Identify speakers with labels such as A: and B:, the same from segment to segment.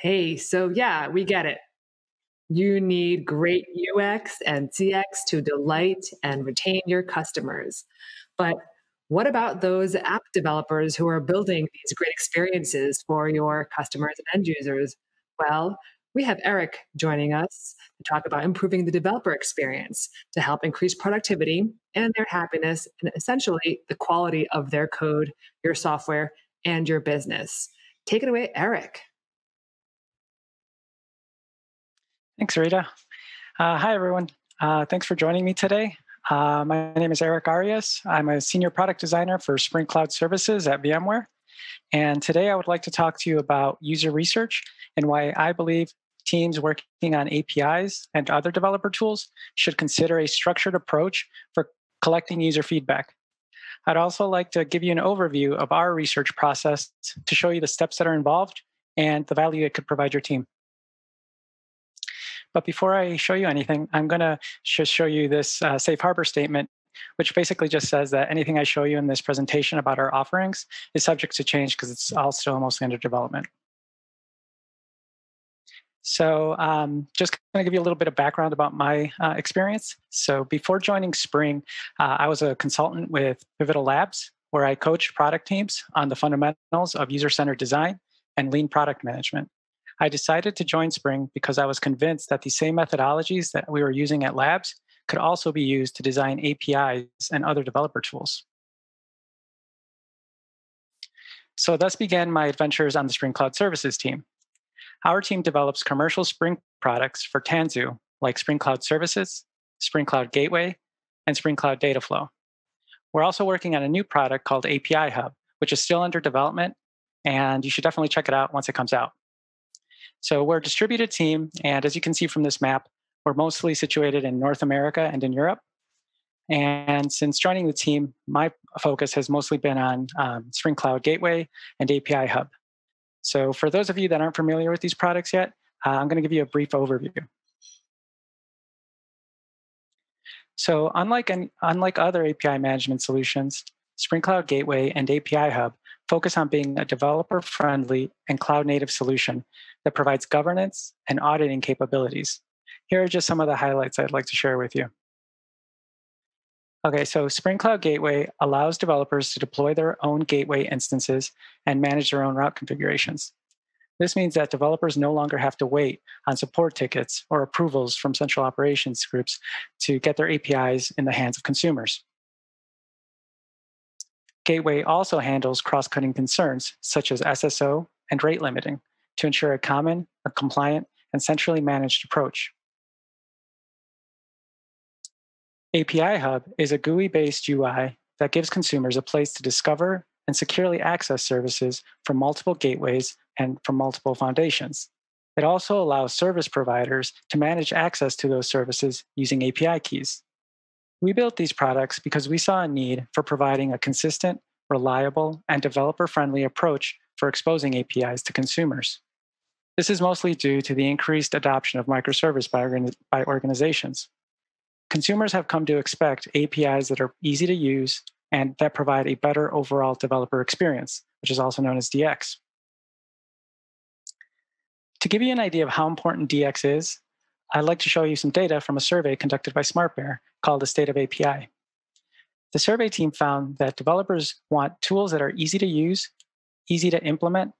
A: Hey, so yeah, we get it. You need great UX and CX to delight and retain your customers. But what about those app developers who are building these great experiences for your customers and end users? Well, we have Erick joining us to talk about improving the developer experience to help increase productivity and their happiness and essentially the quality of their code, your software, and your business. Take it away, Erick.
B: Thanks, Rita. Uh, hi, everyone. Uh, thanks for joining me today. Uh, my name is Erick Arias. I'm a senior product designer for Spring Cloud Services at VMware. And today I would like to talk to you about user research and why I believe teams working on APIs and other developer tools should consider a structured approach for collecting user feedback. I'd also like to give you an overview of our research process to show you the steps that are involved and the value it could provide your team. But before I show you anything, I'm going to just show you this uh, safe harbor statement, which basically just says that anything I show you in this presentation about our offerings is subject to change because it's all still mostly under development. So um, just going to give you a little bit of background about my uh, experience. So before joining Spring, uh, I was a consultant with Pivotal Labs, where I coached product teams on the fundamentals of user-centered design and lean product management. I decided to join Spring because I was convinced that the same methodologies that we were using at labs could also be used to design APIs and other developer tools. So thus began my adventures on the Spring Cloud Services team. Our team develops commercial Spring products for Tanzu, like Spring Cloud Services, Spring Cloud Gateway, and Spring Cloud Dataflow. We're also working on a new product called API Hub, which is still under development, and you should definitely check it out once it comes out. So we're a distributed team, and as you can see from this map, we're mostly situated in North America and in Europe. And since joining the team, my focus has mostly been on um, Spring Cloud Gateway and API Hub. So for those of you that aren't familiar with these products yet, uh, I'm going to give you a brief overview. So unlike, an, unlike other API management solutions, Spring Cloud Gateway and API Hub focus on being a developer friendly and cloud native solution that provides governance and auditing capabilities. Here are just some of the highlights I'd like to share with you. Okay, so Spring Cloud Gateway allows developers to deploy their own gateway instances and manage their own route configurations. This means that developers no longer have to wait on support tickets or approvals from central operations groups to get their APIs in the hands of consumers. Gateway also handles cross-cutting concerns such as SSO and rate limiting to ensure a common, a compliant, and centrally managed approach. API Hub is a GUI-based UI that gives consumers a place to discover and securely access services from multiple gateways and from multiple foundations. It also allows service providers to manage access to those services using API keys. We built these products because we saw a need for providing a consistent, reliable, and developer friendly approach for exposing APIs to consumers. This is mostly due to the increased adoption of microservice by, by organizations. Consumers have come to expect APIs that are easy to use and that provide a better overall developer experience, which is also known as DX. To give you an idea of how important DX is, I'd like to show you some data from a survey conducted by SmartBear called the State of API. The survey team found that developers want tools that are easy to use, easy to implement,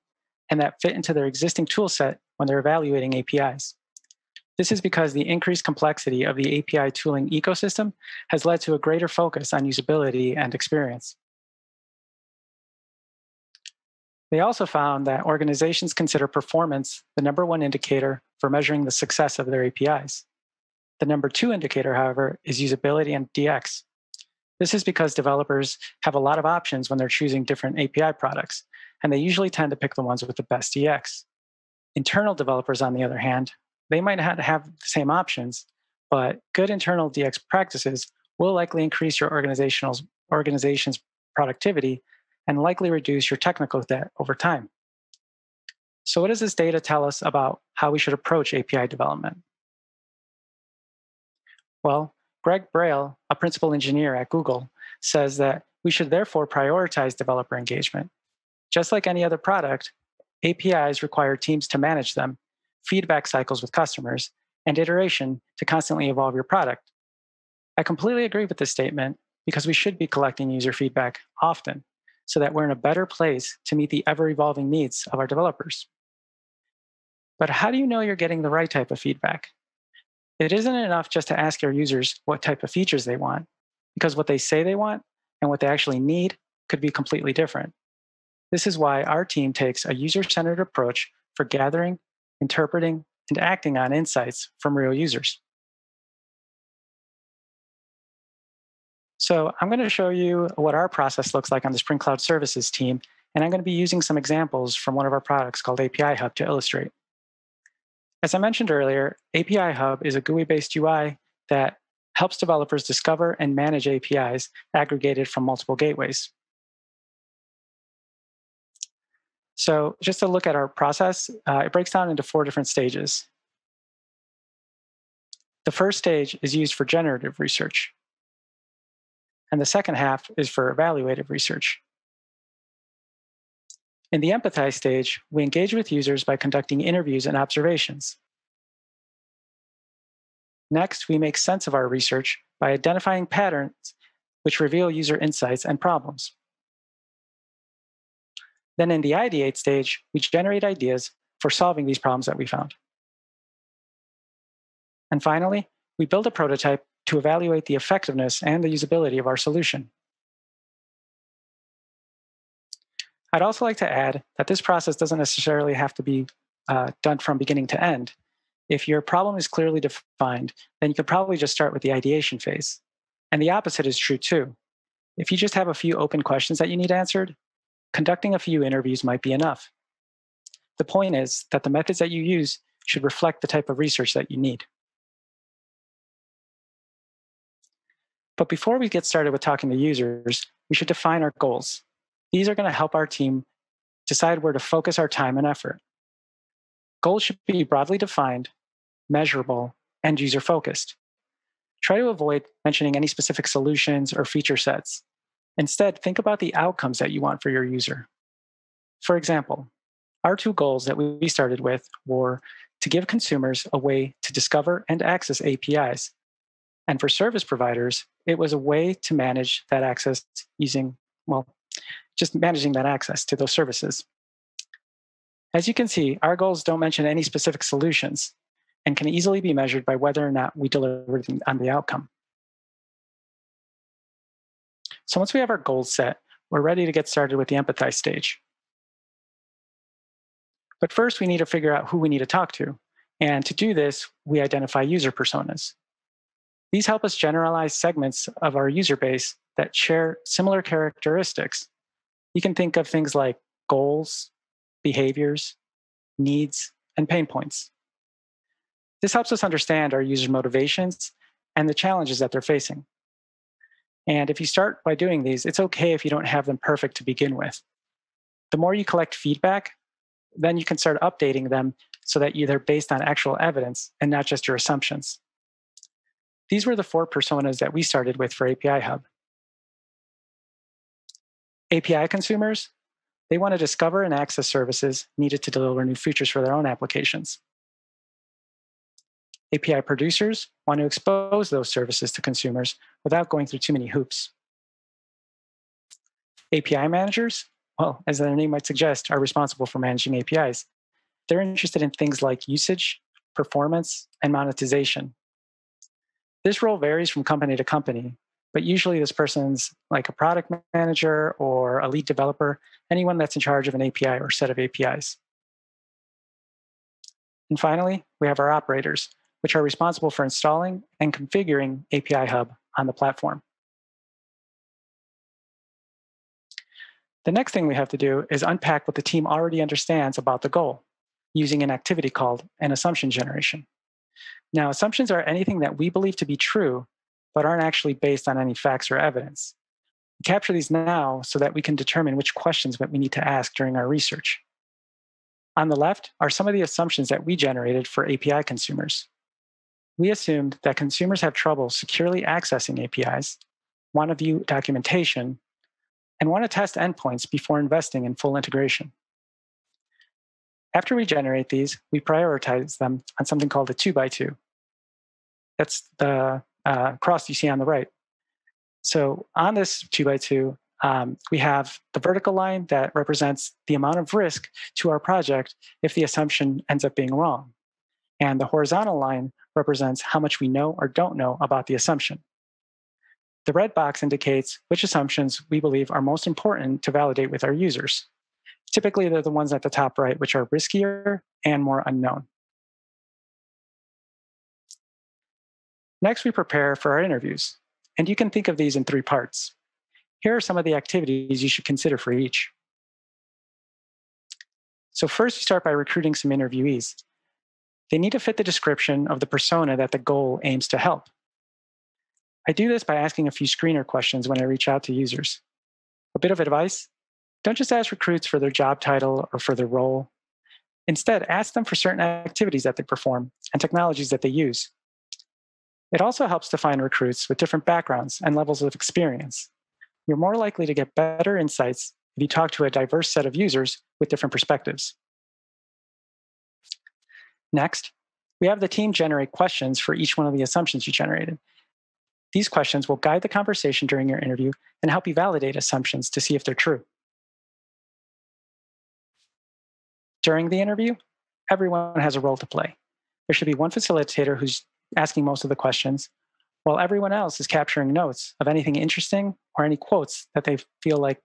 B: and that fit into their existing toolset when they're evaluating APIs. This is because the increased complexity of the API tooling ecosystem has led to a greater focus on usability and experience. They also found that organizations consider performance the number one indicator for measuring the success of their APIs. The number two indicator, however, is usability and DX. This is because developers have a lot of options when they're choosing different API products, and they usually tend to pick the ones with the best DX. Internal developers, on the other hand, they might not have the same options, but good internal DX practices will likely increase your organizational organization's productivity and likely reduce your technical debt over time. So what does this data tell us about how we should approach API development? Well, Greg Brail, a principal engineer at Google, says that we should therefore prioritize developer engagement. Just like any other product, APIs require teams to manage them, feedback cycles with customers, and iteration to constantly evolve your product. I completely agree with this statement because we should be collecting user feedback often so that we're in a better place to meet the ever evolving needs of our developers. But how do you know you're getting the right type of feedback? It isn't enough just to ask your users what type of features they want, because what they say they want and what they actually need could be completely different. This is why our team takes a user centered approach for gathering, interpreting, and acting on insights from real users. So I'm going to show you what our process looks like on the Spring Cloud Services team, and I'm going to be using some examples from one of our products called API Hub to illustrate. As I mentioned earlier, API Hub is a GUI-based UI that helps developers discover and manage APIs aggregated from multiple gateways. So just to look at our process, uh, it breaks down into four different stages. The first stage is used for generative research and the second half is for evaluative research. In the empathize stage, we engage with users by conducting interviews and observations. Next, we make sense of our research by identifying patterns which reveal user insights and problems. Then in the ideate stage, we generate ideas for solving these problems that we found. And finally, we build a prototype to evaluate the effectiveness and the usability of our solution. I'd also like to add that this process doesn't necessarily have to be uh, done from beginning to end. If your problem is clearly defined, then you could probably just start with the ideation phase. And the opposite is true too. If you just have a few open questions that you need answered, conducting a few interviews might be enough. The point is that the methods that you use should reflect the type of research that you need. But before we get started with talking to users, we should define our goals. These are going to help our team decide where to focus our time and effort. Goals should be broadly defined, measurable, and user focused. Try to avoid mentioning any specific solutions or feature sets. Instead, think about the outcomes that you want for your user. For example, our two goals that we started with were to give consumers a way to discover and access APIs and for service providers, it was a way to manage that access using, well, just managing that access to those services. As you can see, our goals don't mention any specific solutions and can easily be measured by whether or not we delivered on the outcome. So once we have our goals set, we're ready to get started with the empathize stage. But first, we need to figure out who we need to talk to. And to do this, we identify user personas. These help us generalize segments of our user base that share similar characteristics. You can think of things like goals, behaviors, needs, and pain points. This helps us understand our users' motivations and the challenges that they're facing. And if you start by doing these, it's okay if you don't have them perfect to begin with. The more you collect feedback, then you can start updating them so that they're based on actual evidence and not just your assumptions. These were the four personas that we started with for API Hub. API consumers, they want to discover and access services needed to deliver new features for their own applications. API producers want to expose those services to consumers without going through too many hoops. API managers, well, as their name might suggest, are responsible for managing APIs. They're interested in things like usage, performance, and monetization. This role varies from company to company, but usually this person's like a product manager or a lead developer, anyone that's in charge of an API or set of APIs. And finally, we have our operators, which are responsible for installing and configuring API Hub on the platform. The next thing we have to do is unpack what the team already understands about the goal using an activity called an assumption generation. Now, assumptions are anything that we believe to be true, but aren't actually based on any facts or evidence. We capture these now so that we can determine which questions that we need to ask during our research. On the left are some of the assumptions that we generated for API consumers. We assumed that consumers have trouble securely accessing APIs, want to view documentation, and want to test endpoints before investing in full integration. After we generate these, we prioritize them on something called a two by two. That's the uh, cross you see on the right. So on this two by two, um, we have the vertical line that represents the amount of risk to our project if the assumption ends up being wrong. And the horizontal line represents how much we know or don't know about the assumption. The red box indicates which assumptions we believe are most important to validate with our users. Typically, they're the ones at the top right, which are riskier and more unknown. Next, we prepare for our interviews. And you can think of these in three parts. Here are some of the activities you should consider for each. So, first, you start by recruiting some interviewees. They need to fit the description of the persona that the goal aims to help. I do this by asking a few screener questions when I reach out to users. A bit of advice don't just ask recruits for their job title or for their role. Instead, ask them for certain activities that they perform and technologies that they use. It also helps to find recruits with different backgrounds and levels of experience. You're more likely to get better insights if you talk to a diverse set of users with different perspectives. Next, we have the team generate questions for each one of the assumptions you generated. These questions will guide the conversation during your interview and help you validate assumptions to see if they're true. During the interview, everyone has a role to play. There should be one facilitator who's asking most of the questions, while everyone else is capturing notes of anything interesting or any quotes that they feel like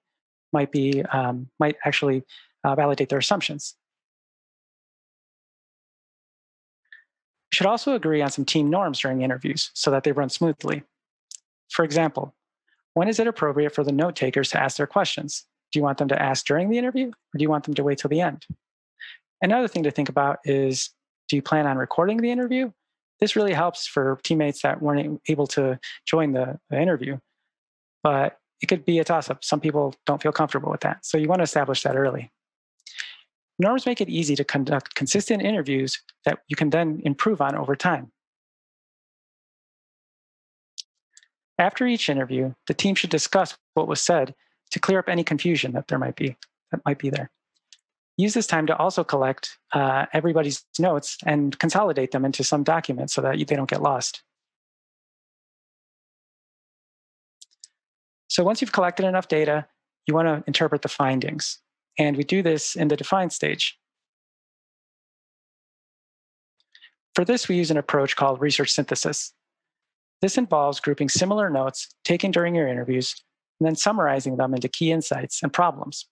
B: might be um, might actually uh, validate their assumptions. Should also agree on some team norms during interviews so that they run smoothly. For example, when is it appropriate for the note takers to ask their questions? Do you want them to ask during the interview or do you want them to wait till the end? Another thing to think about is do you plan on recording the interview this really helps for teammates that weren't able to join the, the interview. But it could be a toss up. Some people don't feel comfortable with that. So you want to establish that early. Norms make it easy to conduct consistent interviews that you can then improve on over time. After each interview, the team should discuss what was said to clear up any confusion that there might be that might be there use this time to also collect uh, everybody's notes and consolidate them into some document so that they don't get lost. So once you've collected enough data, you want to interpret the findings. And we do this in the define stage. For this, we use an approach called research synthesis. This involves grouping similar notes taken during your interviews and then summarizing them into key insights and problems.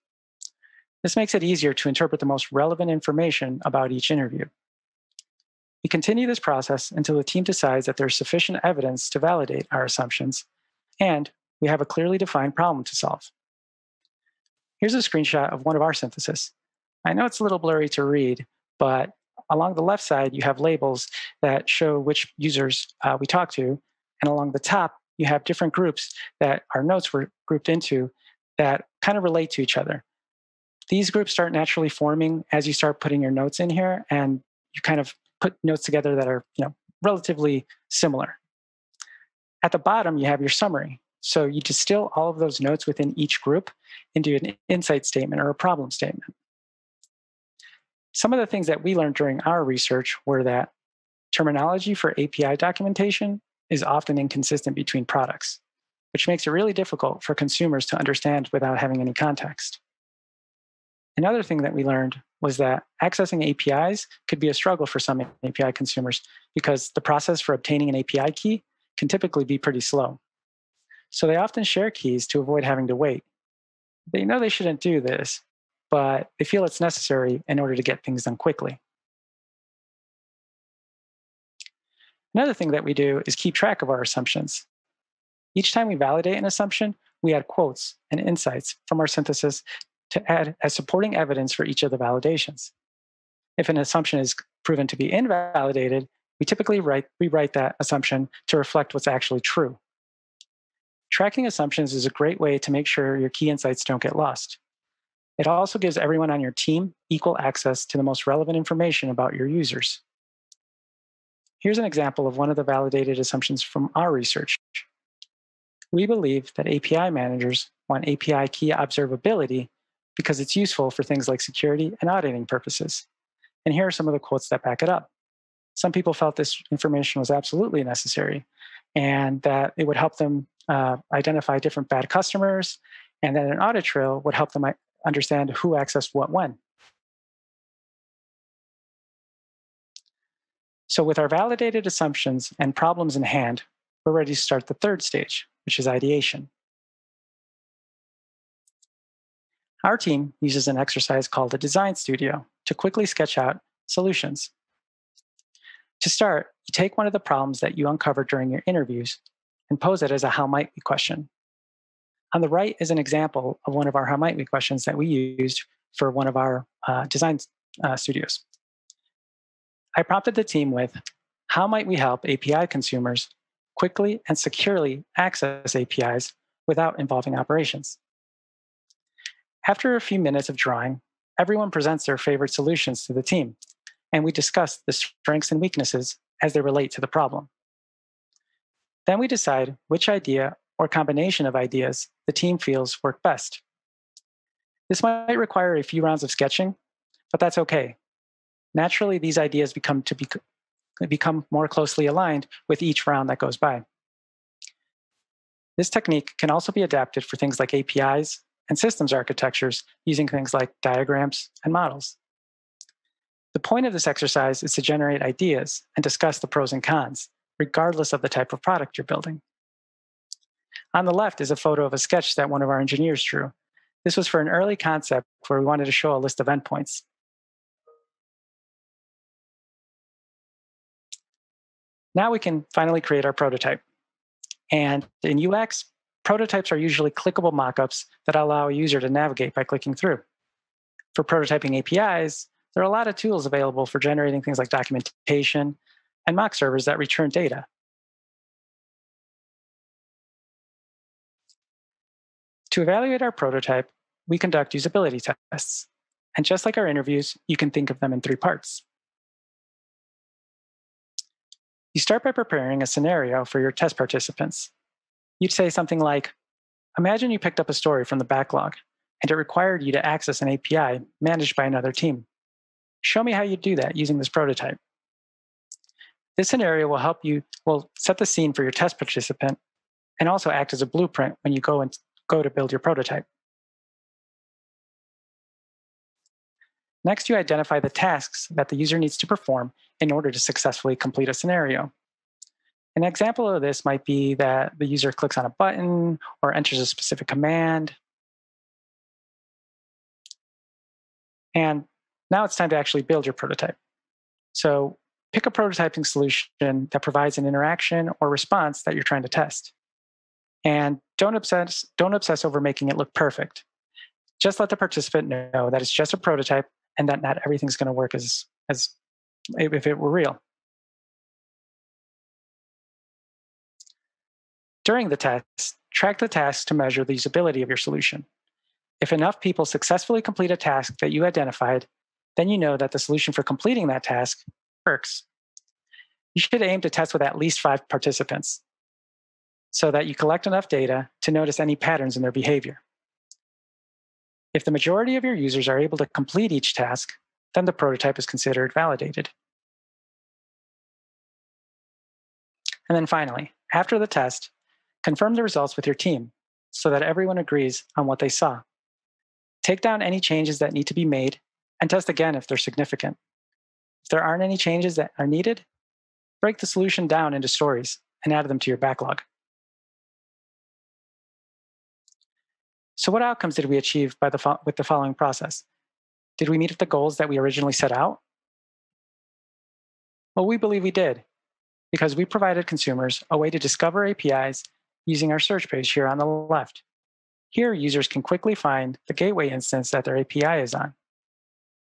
B: This makes it easier to interpret the most relevant information about each interview. We continue this process until the team decides that there's sufficient evidence to validate our assumptions and we have a clearly defined problem to solve. Here's a screenshot of one of our synthesis. I know it's a little blurry to read, but along the left side, you have labels that show which users uh, we talk to. And along the top, you have different groups that our notes were grouped into that kind of relate to each other these groups start naturally forming as you start putting your notes in here and you kind of put notes together that are you know relatively similar at the bottom you have your summary so you distill all of those notes within each group into an insight statement or a problem statement some of the things that we learned during our research were that terminology for api documentation is often inconsistent between products which makes it really difficult for consumers to understand without having any context Another thing that we learned was that accessing APIs could be a struggle for some API consumers because the process for obtaining an API key can typically be pretty slow. So they often share keys to avoid having to wait. They know they shouldn't do this, but they feel it's necessary in order to get things done quickly. Another thing that we do is keep track of our assumptions. Each time we validate an assumption, we add quotes and insights from our synthesis to add as supporting evidence for each of the validations. If an assumption is proven to be invalidated, we typically write, rewrite that assumption to reflect what's actually true. Tracking assumptions is a great way to make sure your key insights don't get lost. It also gives everyone on your team equal access to the most relevant information about your users. Here's an example of one of the validated assumptions from our research. We believe that API managers want API key observability because it's useful for things like security and auditing purposes. And here are some of the quotes that back it up. Some people felt this information was absolutely necessary and that it would help them uh, identify different bad customers, and then an audit trail would help them understand who accessed what when. So, with our validated assumptions and problems in hand, we're ready to start the third stage, which is ideation. Our team uses an exercise called a design studio to quickly sketch out solutions. To start, you take one of the problems that you uncovered during your interviews and pose it as a how might we question. On the right is an example of one of our how might we questions that we used for one of our uh, design uh, studios. I prompted the team with how might we help API consumers quickly and securely access APIs without involving operations? After a few minutes of drawing, everyone presents their favorite solutions to the team, and we discuss the strengths and weaknesses as they relate to the problem. Then we decide which idea or combination of ideas the team feels work best. This might require a few rounds of sketching, but that's okay. Naturally, these ideas become to be, become more closely aligned with each round that goes by. This technique can also be adapted for things like APIs and systems architectures using things like diagrams and models. The point of this exercise is to generate ideas and discuss the pros and cons, regardless of the type of product you're building. On the left is a photo of a sketch that one of our engineers drew. This was for an early concept where we wanted to show a list of endpoints. Now we can finally create our prototype. And in UX, prototypes are usually clickable mockups that allow a user to navigate by clicking through. For prototyping APIs, there are a lot of tools available for generating things like documentation and mock servers that return data. To evaluate our prototype, we conduct usability tests. And just like our interviews, you can think of them in three parts. You start by preparing a scenario for your test participants. You'd say something like Imagine you picked up a story from the backlog and it required you to access an API managed by another team. Show me how you do that using this prototype. This scenario will help you, will set the scene for your test participant and also act as a blueprint when you go and go to build your prototype. Next, you identify the tasks that the user needs to perform in order to successfully complete a scenario. An example of this might be that the user clicks on a button or enters a specific command. And now it's time to actually build your prototype. So pick a prototyping solution that provides an interaction or response that you're trying to test. And don't obsess, don't obsess over making it look perfect. Just let the participant know that it's just a prototype and that not everything's going to work as, as if it were real. During the test, track the task to measure the usability of your solution. If enough people successfully complete a task that you identified, then you know that the solution for completing that task works. You should aim to test with at least five participants so that you collect enough data to notice any patterns in their behavior. If the majority of your users are able to complete each task, then the prototype is considered validated. And then finally, after the test, Confirm the results with your team so that everyone agrees on what they saw. Take down any changes that need to be made and test again if they're significant. If there aren't any changes that are needed, break the solution down into stories and add them to your backlog. So, what outcomes did we achieve by the, with the following process? Did we meet the goals that we originally set out? Well, we believe we did because we provided consumers a way to discover APIs using our search page here on the left. Here, users can quickly find the gateway instance that their API is on.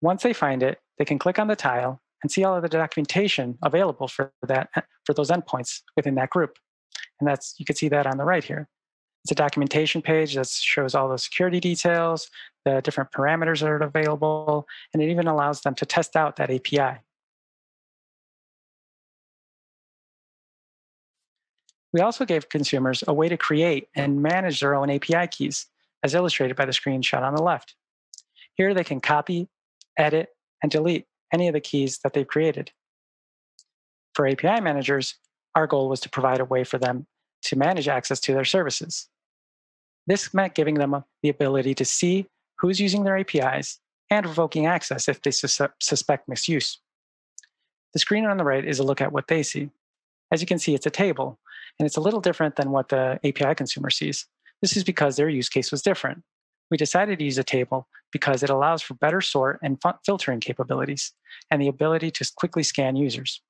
B: Once they find it, they can click on the tile and see all of the documentation available for that for those endpoints within that group. And that's you can see that on the right here. It's a documentation page that shows all the security details, the different parameters that are available, and it even allows them to test out that API. We also gave consumers a way to create and manage their own API keys, as illustrated by the screenshot on the left. Here they can copy, edit, and delete any of the keys that they've created. For API managers, our goal was to provide a way for them to manage access to their services. This meant giving them the ability to see who's using their APIs and revoking access if they sus- suspect misuse. The screen on the right is a look at what they see. As you can see, it's a table, and it's a little different than what the API consumer sees. This is because their use case was different. We decided to use a table because it allows for better sort and filtering capabilities and the ability to quickly scan users.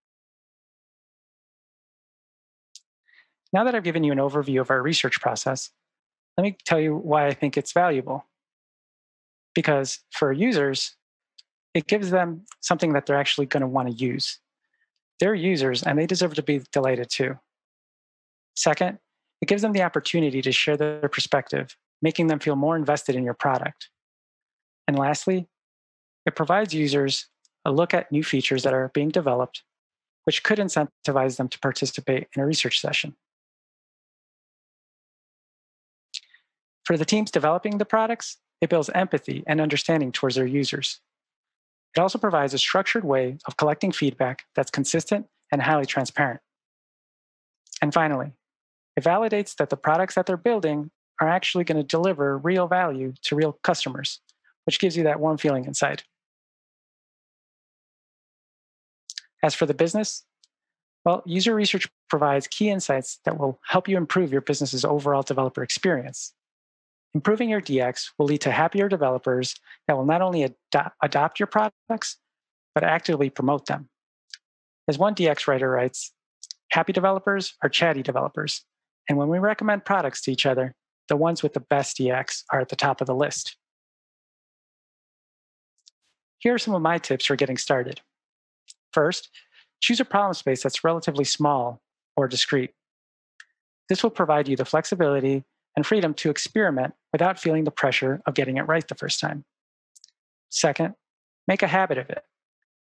B: Now that I've given you an overview of our research process, let me tell you why I think it's valuable. Because for users, it gives them something that they're actually going to want to use. They're users and they deserve to be delighted too. Second, it gives them the opportunity to share their perspective, making them feel more invested in your product. And lastly, it provides users a look at new features that are being developed, which could incentivize them to participate in a research session. For the teams developing the products, it builds empathy and understanding towards their users. It also provides a structured way of collecting feedback that's consistent and highly transparent. And finally, it validates that the products that they're building are actually going to deliver real value to real customers, which gives you that warm feeling inside. As for the business, well, user research provides key insights that will help you improve your business's overall developer experience. Improving your DX will lead to happier developers that will not only ad- adopt your products, but actively promote them. As one DX writer writes, happy developers are chatty developers. And when we recommend products to each other, the ones with the best DX are at the top of the list. Here are some of my tips for getting started. First, choose a problem space that's relatively small or discrete. This will provide you the flexibility and freedom to experiment without feeling the pressure of getting it right the first time. Second, make a habit of it.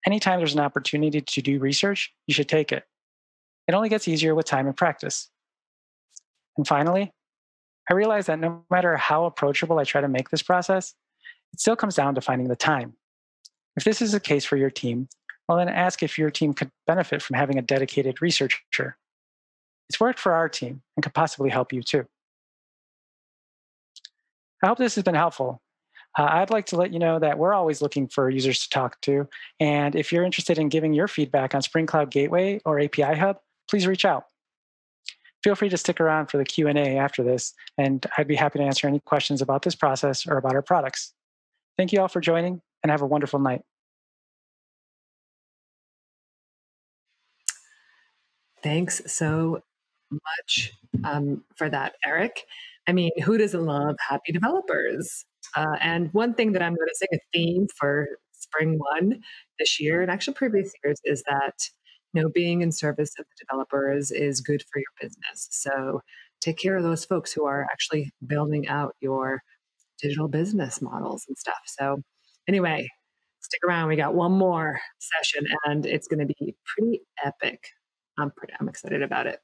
B: Anytime there's an opportunity to do research, you should take it. It only gets easier with time and practice. And finally, I realize that no matter how approachable I try to make this process, it still comes down to finding the time. If this is the case for your team, well, then ask if your team could benefit from having a dedicated researcher. It's worked for our team and could possibly help you too. I hope this has been helpful. Uh, I'd like to let you know that we're always looking for users to talk to. And if you're interested in giving your feedback on Spring Cloud Gateway or API Hub, please reach out. Feel free to stick around for the Q&A after this, and I'd be happy to answer any questions about this process or about our products. Thank you all for joining, and have a wonderful night.
A: Thanks so much um, for that, Erick. I mean, who doesn't love happy developers? Uh, and one thing that I'm noticing a theme for SpringOne this year and actually previous years is that you know being in service of the developers is good for your business. So take care of those folks who are actually building out your digital business models and stuff. So anyway, stick around. We got one more session, and it's going to be pretty epic. I'm pretty. I'm excited about it.